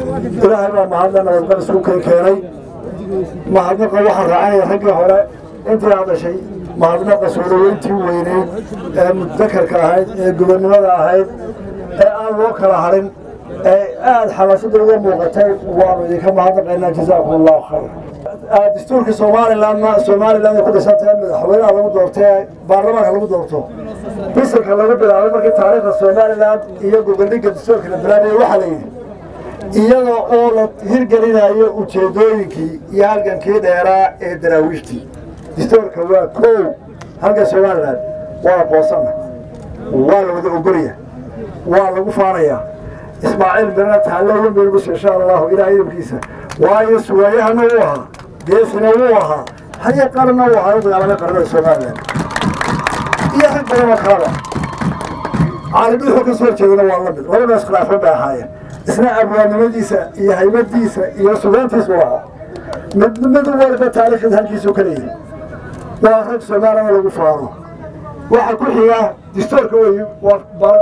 ilaahay baa mahadle nabadqab isku keen keenay. Mahadnaqa waxaa raacanaya raggii hore intii hadashay mahadnaqa soodaweyntii weyneyd ee mudakarka ahayd ee gobonnimada ahayd ee aan loo kala harin ee aada xamaasada uga muuqatay waanu idinka mahadnaqaynaa jazaakum allahu khayr dastuurka somalilandna somaliland ku dhisantahay madaxweynaha lagu doorto baarlamaanka lagu doorto bisalka lagu bilaabay markii taariikhda somaliland iyo gogoldhigga dastuurka la bilaabaya waxaa la yidhi iyada oo la hirgelinayo ujeedooyinkii iyo halgankii dheeraa ee daraawiishtii dastuurka waa kow. Halka somaliland waa aqoonsana. Waa la wada ogolya waa lagu faanayaa ismaaciil birna taalle weyn insha allahu ilaah idabkiisa waayo suwaayahana wuu ahaa geesina wuu ahaa. Haya qaranna wuu ahaa. Dagaalamay qaranada somaliland iyo rag badanoo kalaba caalid wuxuu ka soo jeedana waa la mid. Labadaas khilaafan bay ahaayeen isna abwaannimadiisa iyo haymadiisa iyo sugaantiisu ahaa mid mid walba taariikhda halkiisu ka leeyahay waa rag somaliland lagu faano. Waxa ku xiga distoorka wey waa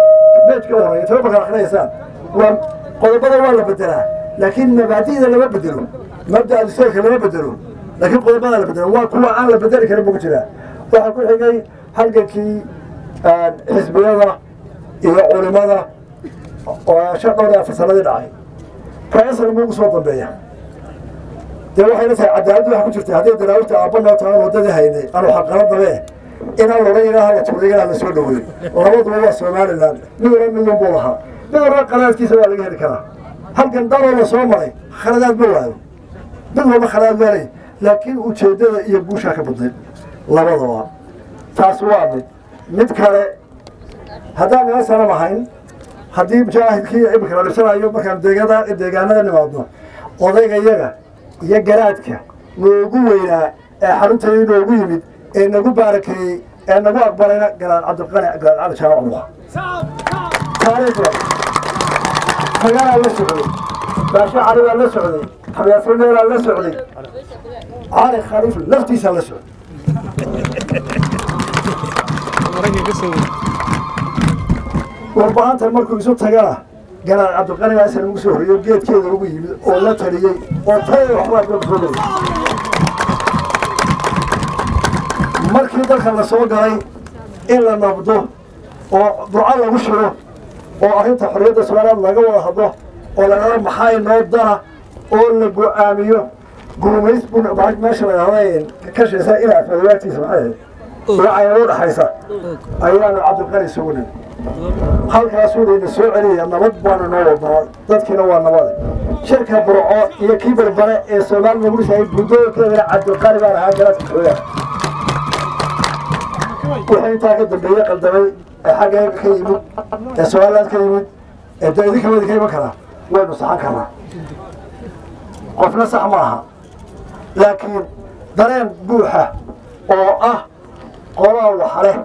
beejka horreeya tababarka akhriyaysaan waa qodobada waa la bedelaa laakiin mabaadi'da lama bedelo mabda'a distoorka lama bedelo laakiin qodobada la bedelo waa kuwa aan la bedeli karin buu ku jiraa. Waxaa ku xigay halgankii xisbiyada iyo culimada oo shan dhowr afar sanadii dhacay. Buu ugu soo dambeeya. Dee waxayna tahay cadaaladdu waxa ku jirta haddii daraawirta aabba noo tagaan waddadii haynay anu xaqala dabee inaan loran ilaha la tuuligana la soo dhaweey labaduba waa somaliland midna midun buu lahaa. Midna qalaadkiisa waa laga heli karaa. Halkan daloo la soo maray khaladaad ma waayo mid walba khalaad waalay laakiin ujeeddada iyo guushaa ka badnayd labadaba. Taas waa mid. Mid kale haddaan naga sanam ahayn haddii mujaahidkii imika la dhibsanayo markaan deegada deegaanada nimaadno odayga iyo garaadka noogu weynaa ee xarunteedii noogu yimid ee nagu baarakeeyey ee nagu aqbalayna galaad cabdiqani galaad cali jaamac uha taariikhda taganaa la socday baasho cali baa la socday xabiyaasrineelaa la socday cali khaliif laftiisaa la socday warbahanta markuu isu tagana galaad cabdiqani isna ugu soo horreeyo geedkeeda ugu yimid oo la taliyey oo taya waxbaa ka soo markii dalka la soo galay in la nabdo oo duca lagu shiro oo arrinta xorriyadda somaliland laga wada hadlo oo lagala maxaa inoo dana oo la go'aamiyo guumays meesha ladhahda kashaysa ilaa afadawaagtiisa maxay ahayd u dhaxaysa ayaanu cabdiqani sugnay halkaasuu layna soo celiyaya nabad baanu noo wadnaa. Dadkiina waa nabade shirka burco iyo kii berbere ee soomaaliya lagu dhisayay guddooyinkeedana cabdiqani baan ahaa galaadka xoogaa wixii intaa ka dambeeyey qaldamay ee xaggeega ka yimid ee somaliland ka yimid ee de idinka wadi ka iman karaa. Waynu saxan karnaa. Qofna sax ma aha. Laakiin dareen buuxa oo ah qolaa waxleh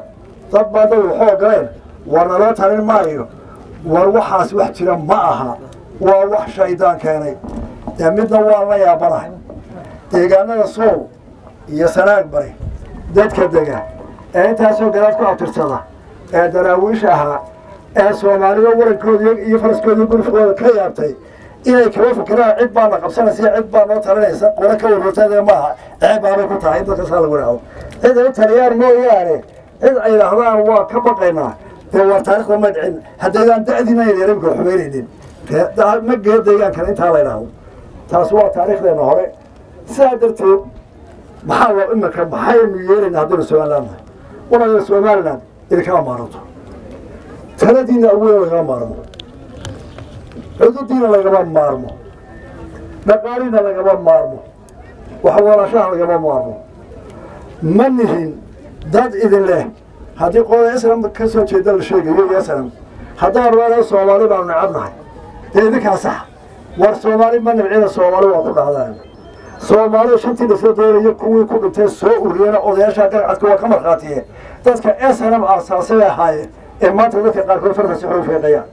dad baa dad waxoo galeen. War naloo talin maayo. War waxaas wax jira ma aha. Waa wax shaydaan keenay. Dee midna waa la yaabanahay. Deegaanada soow iyo sanaag bari. Dadka dega. Ee intaasoo galaad ku abtirsada. Ee daraawiish ahaa. Ee soomaalida warankooda iyo faraskooda gurufkooda ka yaabtay inay kaba fikiraan cid baana qabsanaysa cid baa noo talinaysa qolo ka warwartade maaha. Ceeb baabay ku tahay dadka saa lagu idhaahdo cid ay taliyaan mooyaane cid ay idhaahdaan waa ka baqaynaa. Dee waa taarikhda ma dhicin haddaydaan da'diina yaryarabka xumaynaynin ma gee deegaankana intaa la idhaahdo taas waa taariikhdeena hore. Sidaa darteed maxaa loo imika maxaynu yeelaynaa haddaynu somaliland nahay walaala somaliland idinkama maaranto taladiina awood lagama maarmo xuduudiina lagama maarmo. Dhaqaaliina lagama maarmo. Waxwalaashaha lagama maarmo. Ma nihin dad idin leh. Haddii qolada islam ka soo jeeda la sheegayo iyo islam haddaan rabaa soomaali baanu necabnahay dee idinkaa sax. War soomaali ma nibcina soomaali waa ku dhacdaan soomaalida shantii dhisla doonayo kuwii ku dhintay soo uriyana odayaasha garcadka waa ka markhaatiye dadka snm aasaasay ahaayeen ee maanta dadka qaarkood farkasi xuu feeqayaan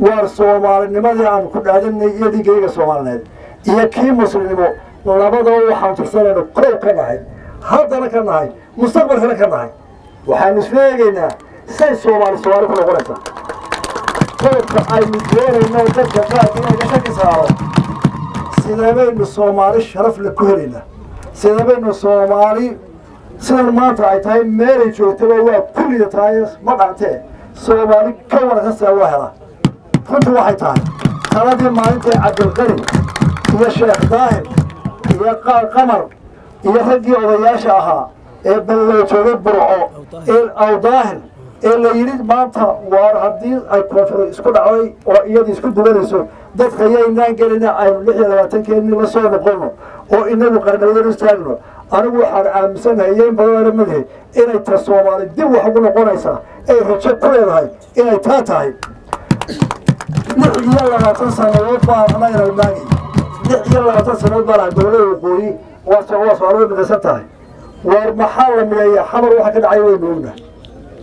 waar soomaalinimadii aan ku dhaadanay iyo dhiigayga soomaalineed. Iyo kii muslimnimo labadaba waxaan tirsanayna kow ka nahay haddana ka nahay mustaqbalkana ka nahay. Waxaanu isla say soomaali soomaali ku noqonaysaa qodobka aynu doonayno dadka qaarka inayna shaki saaro sidee baynu soomaali sharaf le ku helaynaa. Sidee baynu soomaali sidan maanta ay tahay meelay joogtaba waa kulliya tahay ma dhactee soomaali ka wanaagsansaa waa helaa runtii waxay tahay. Taladii maalintai cabdilqani iyo sheekh daahir iyo qamar iyo raggii odayaasha ahaa ee ballo joogay burco ee awdaahir ee la yidhi maanta waar haddii ay koonfur isku dhacday oo iyada isku duwanayso dadka yaynaan gelina aynu lix iyo labaatankeennii la soo noqono oo inagu qarnabadan istaagno. Anigu waxaan aaminsanahay iyo in badan ala madahay inay ta soomaali dib wax ugu noqonaysaa ay rajo ku leedahay inay taa tahay lix iyo labaatan sanadood baa anagana maagi lix iyo labaatan sanadood baa laha dowladda waqooyi waa soomaalidu midaysan tahay waar maxaa la mideeya xamar waxa ka dhacay waynu ogna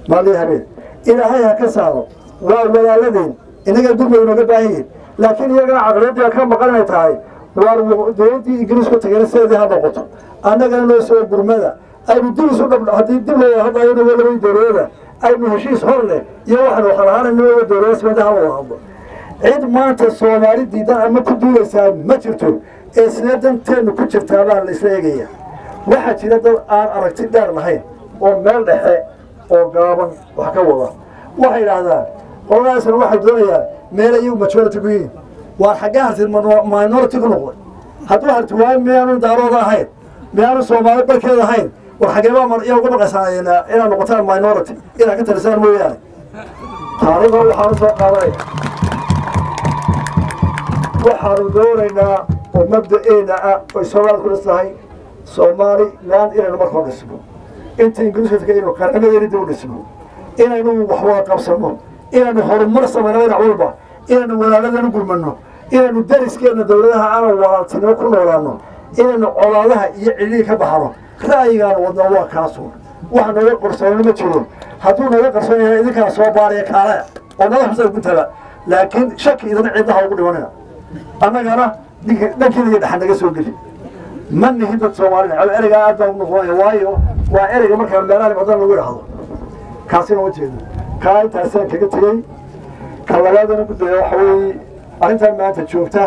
maalii habeen ilaahay ha ka saaro waa walaaladeen inaga gurmay nooga baahan yihiin laakiin iyagana caqliyadda ka maqanay tahay waar dowladdii ingiriisku tagana sideedii ha noqoto annagana noo soo gurmada aynu dib isu dhab haddii dib loo hadlayo naga labay dowladada aynu heshiis hor leh iyo waxaan waxalahaanayna naga dowladda sibada ha wada hadlo cid maanta soomaali diidan ama ku duulaysaa ma jirto ee sidee danteennu ku jirtaa baa la isla eegaya waxaa jira dad aan aragti dheer lahayn oo meel dhexe oo gaaban wax ka wada waxay idhaahdaan qoladaasna waxay doonayaan meel ayagu majority ku yihiin waar xaggee hartid minority ku noqday hadduu harti waayo miyaanu daarooda ahayn miyaanu soomaali barkeeda ahayn war xageebaa mar iya uga baqaysaan inaad noqotaan minority inaad ka talisaan mooyaane taariikhda waxaanu soo qaadanaya waxaanu doonaynaa oo mabda-eena ah oy soomaali ku dhistahay soomaali laan inaynu markoo dhisno. Inta ingiriiska inaynu qarnimadeeni dib u dhisno. Inaynu wax wada qabsano. Inaynu horumar samayno dhinac walba. Inaynu walaaladanu gurmano inaynu dariskeena dowladaha aana walaaltinimo ku noolaano inaynu colaadaha iyo cidhii ka baxno. Ra'yigaanu wadnaa waa kaasun wax nooga qarsooni ma jiro. Hadduu nooga qarsoon idinkaa soo baaraya kaale. Oo madaxusa guntaba laakiin shaki idin ciddaha ugu dhimanaya annagana dhankeeda iyo dhexan naga soo geli. Ma nihin dad soomaalida calo ereygaa aad baa u noqonaya waayo waa ereyga markaa meelaha badan lagu idhaahdo kaasina uma jeedo. Kaa intaasaan kaga tegey. Ka labaadana gudaya waxa weeye arrintan maanta joogta.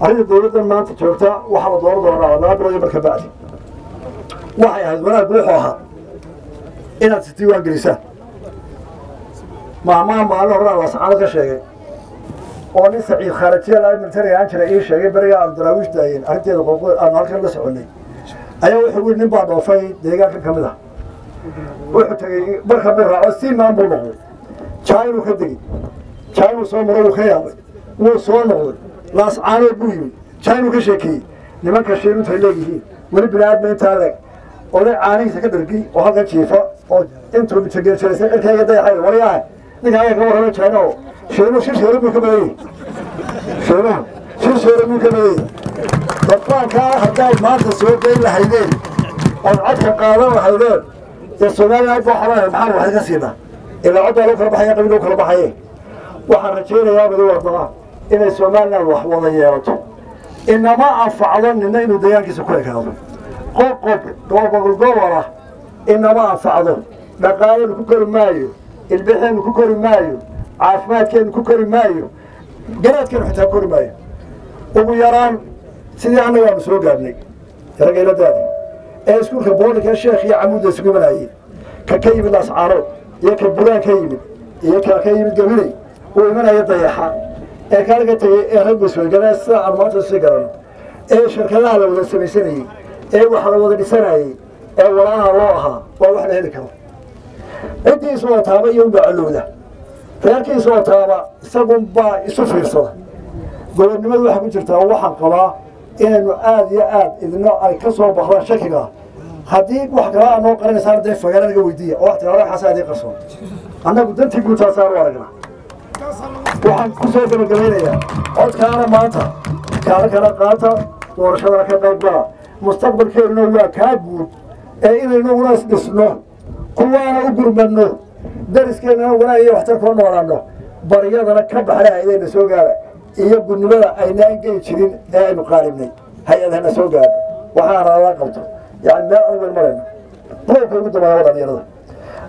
Arrinta dowladdan maanta joogta waxaa la dooran doonaa laba bilood iyo marka bacdi. Waxay ahayd wanaag wuxuu ahaa. Inaad isdiiwaan gelisaan maamaha maalin horena laascaano ka sheegay oo nin saciid khaarajiya laa militariga aan jira ii sheegay beriga aan daraawiish daayeen arrinteeda aanu halkan la soconay. Ayaa wuxuu yidhi nin baa dhoofay deegaanka ka mid ah. Wuxuu tegey marka buu raaco siimaan buu noqday. Jainuu ka degey jainuu soo maro wuu ka yaabay. Wuu soo noqday. Laascaanood buu yimid jainuu ka sheekeeyey. Nimanka shiiruntay leeyihiin. Weli bini aadma intaa leeg. Oday caanihiisa ka dhargiy oo halkan jiifa oo intuu mitageerjaraysay cirkayga dayaxay waryaha ninka ayaa ka warrama jaina oo sheeruhu shir sheeru buu ka badanyey sheeruhu shir sheeru buu ka badanyey dadbaankaa haddaad maanta soo geyn lahaydeen ood codka qaadan lahaydeen dee soomaaliya baa xabaa maxaan wax ka siinaa ilaa coddaa loo kala baxaya qabiil loo kala baxaye waxaan rajaynayaa madu wadnaa inay somalilan wax wada yeelato inama anfacdo nina inuu deegaankiisa ku ekaado qoqob gobolgobola inama anfacdo dhaqaalenu ku kori maayo ilbixeenu ku kori maayo caafimaadkeenu ku kori maayo garaadkeenu xitaa kori maayo ugu yaraan sidii annaga aanu soo gaadhnay raggayladaadi ee iskuulka boodinka sheekh iyo camuudda isugu imanayeen ka ka yimid laascaanood iyo ka bulaan ka yimid iyo ka ka yimid gabiley uu imanaya dayaxa ee kaalaga tegey ee rag basweygana sida aan maanta sii garano ee shirkadaha la wada samaysanayey ee wax la wada dhisanayey ee walaalaha loo ahaa waa wax la heli karo ciddiisu oo taaba iyo unbaa colowda reerkiisu oo taaba isagunbaa isu fiirsada gobonnimadu waxaa ku jirtaa waxaan qabaa inaynu aada iyo aad idino ay ka soo baxdaan shakiga. Haddii wax kala aa noo qaranaysaan dee fagaara naga weydiiya oo wax tiraada xasaa idin qarsoon. Annagu dantii guutaasaan u aragnaa waxaan ku soo gabagabaynayaa codkaana maanta kaala kala qaata doorashadana ka qayb gala mustaqbalkeennuna waa kaa guud ee inaynuguna isdhisno kuwaana u gurmadno dariskeenana wanaag iyo waxtarkoo noolaano baryadana ka baxna hay'adayna soo gaara iyo gudnimada aynaan geli jirin ee aynu qaalibnay hay'adahana soo gaadho waxaana lala qabto. Yani meel adag bayn marayno qodobka ugu dambeeya waa dhalinyarada.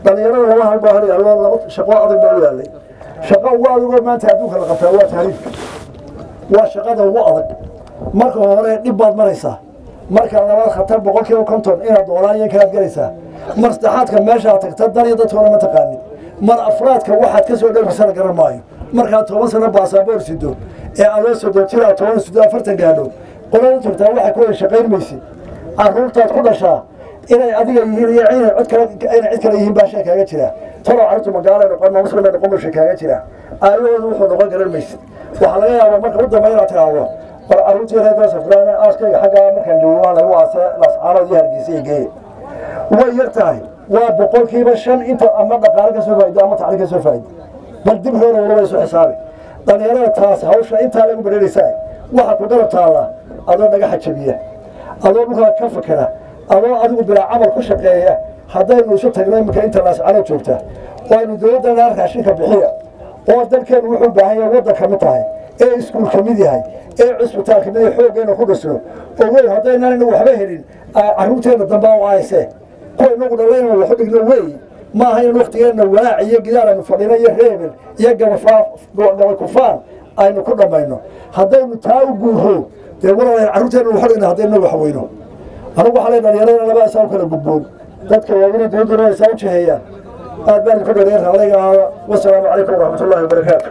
Dhalinyarada laba hal baa laba shaqo adag baa u yaallay shaqo ugu adagoo maanta adduunka la qabtaa waa taariifka. Waa shaqada ugu adag. Marka hore dhib baad maraysaa. Marka labaad khatar boqol kiiba konton inaad doolaan iyo kalaad gelaysaa mar saddexaadka meeshaad tagta dan iyo dadkoona ma taqaanin mar afraadka waxaad ka soo dhowrisana garan maayo. Markaad toban sano baasaboor sido ee adoo soddon jir aad toban sido afartan gaadho. Qolada tagtaa waxay ku shaqayn maysid carruurtaad ku dhashaa inay adiga yihiin iyo inay cid kale inay cid kale yihiin baa kaaga jira. Talow carruurtu magaalo noqon ma muslim noqon shee kaaga jira. Aayahooda wuxuu noqon garan maysid waxaa laga yaabaa marka u dambe inaad tiraahdo war carruurtii reer grane aaskayga xaggaa markaan joogo waa lagu aase lascaanood iyo hargeysa iyo geeye way yar tahay. Waa boqolkiiba shan inta ama dhaqaale ka soo faa'ido ama tacliin ka soo faa'ido bal dib hoona walaba isu xisaabi. Dhalinyarada taas hawsha intaa lagu bedhelaysaa waxa ku garab taalla. Adoo dhagaxa jabiya. Adoo dhulkaa ka fakera adoo adigu bilaa camal ku shaqeeya. Haddaynu isu tagno iminka inta joogta. Oo aynu dowladdan raashinka bixiya. Oo dalkeenu wuxuu baahan yahay waddan ka mid tahay. Ee iskuul ka mid yahay. Ee cusbitaal ka mid xooggeena ku dhisno ogow haddaynaan waxba helin. Carruurteenna dambaa u aayse kuwa inagu dhalayna waxu dhigno wey maaha in waktigeenna walaac iyo gidaar aynu iyo reebel iyo gabagaba kufaan aynu ku dhammayno haddaynu taa u guuro dee walaalayn carruurteenna waxu dhigna haddaynu wax weyno. Anigu waxaa lee dhalinyarada laba isaa u kala gudboon. Dadka waawina dowladuna isaa u jiheeyaan aad baan ku dhareer ahaada wasalaamu calaykum waraxmatullahi wabarakaatu